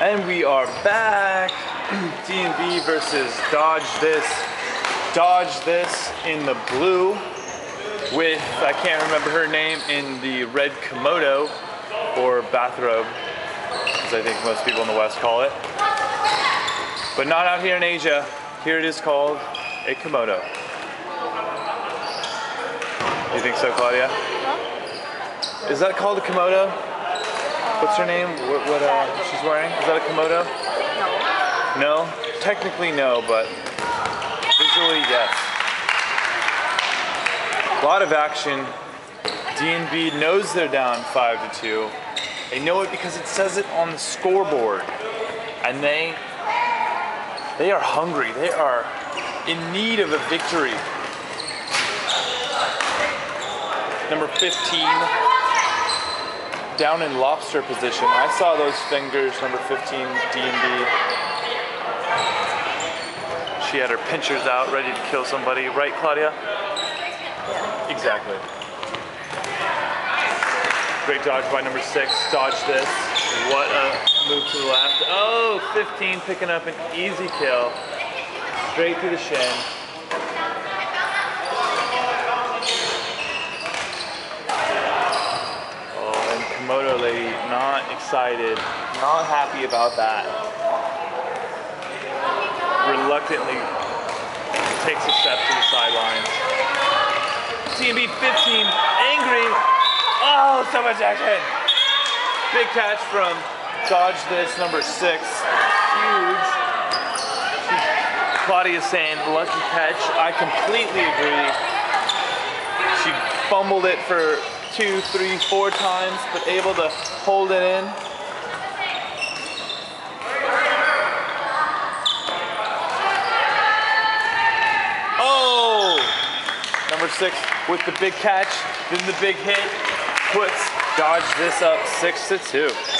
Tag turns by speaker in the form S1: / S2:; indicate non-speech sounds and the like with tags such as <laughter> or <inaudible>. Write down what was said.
S1: And we are back. <clears throat> D&B versus Dodge This. Dodge This in the blue with, I can't remember her name, in the red Komodo or bathrobe, as I think most people in the West call it. But not out here in Asia. Here it is called a Komodo. You think so, Claudia? Is that called a Komodo? What's her name? What, what uh, she's wearing? Is that a Komodo?
S2: No.
S1: No? Technically no, but visually yes. A lot of action. D&B knows they're down five to two. They know it because it says it on the scoreboard, and they they are hungry. They are in need of a victory. Number 15 down in lobster position. I saw those fingers, number 15, D&B. She had her pinchers out, ready to kill somebody. Right, Claudia? Exactly. Great dodge by number six. Dodge this. What a move to the left. Oh, 15 picking up an easy kill. Straight through the shin. Oh, Komodo lady not excited, not happy about that. Reluctantly takes a step to the sidelines. TB 15, angry. Oh, so much action. Big catch from Dodge This, number six. Huge. Claudia's saying lucky catch. I completely agree. She fumbled it for two, three, four times, but able to hold it in. Oh! Number six with the big catch, then the big hit, puts Dodge this up six to two.